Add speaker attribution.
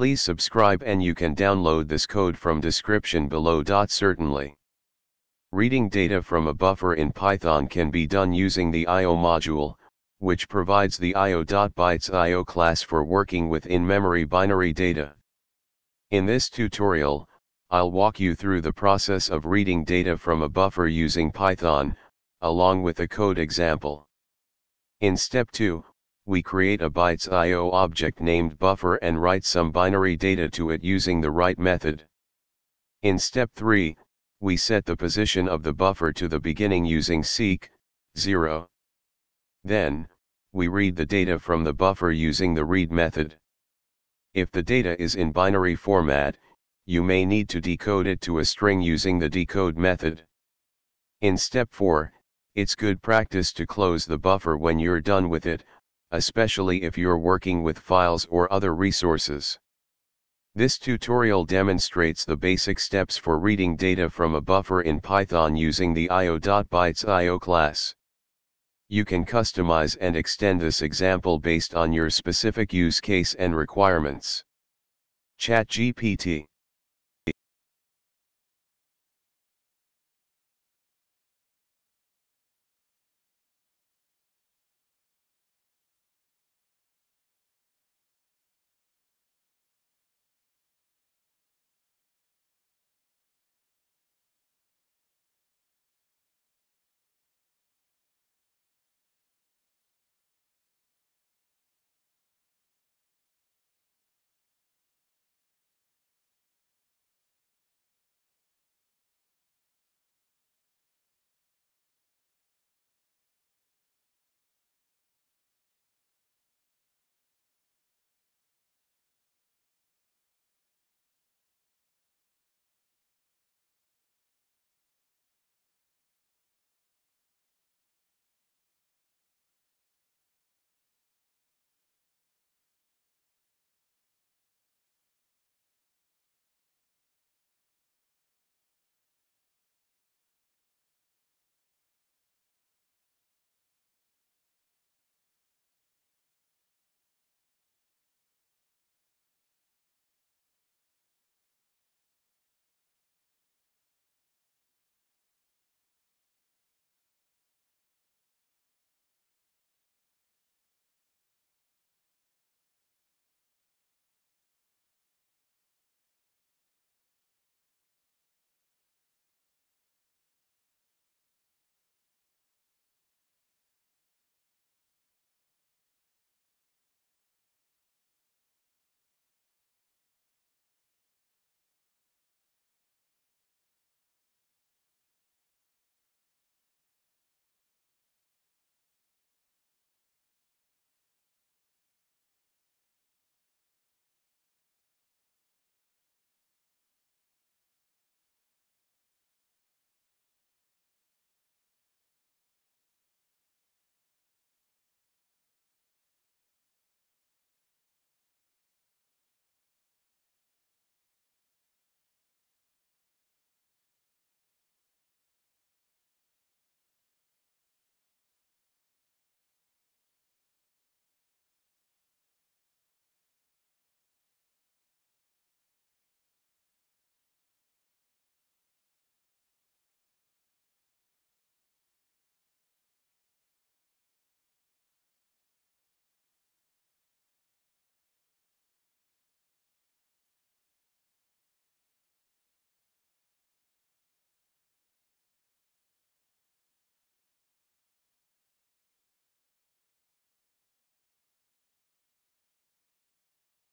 Speaker 1: Please subscribe and you can download this code from description below. Dot certainly. Reading data from a buffer in Python can be done using the IO module, which provides the IO.BytesIO class for working with in-memory binary data. In this tutorial, I'll walk you through the process of reading data from a buffer using Python, along with a code example. In step 2, we create a BytesIO object named buffer and write some binary data to it using the write method. In step 3, we set the position of the buffer to the beginning using seek, 0. Then, we read the data from the buffer using the read method. If the data is in binary format, you may need to decode it to a string using the decode method. In step 4, it's good practice to close the buffer when you're done with it, especially if you're working with files or other resources. This tutorial demonstrates the basic steps for reading data from a buffer in Python using the io.BytesIO class. You can customize and extend this example based on your specific use case and requirements. ChatGPT